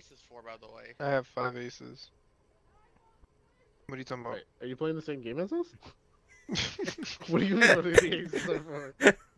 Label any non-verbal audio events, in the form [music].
aces for, by the way? I have five aces. What are you talking about? Wait, are you playing the same game as us? [laughs] [laughs] what are you mean? The aces for? [laughs]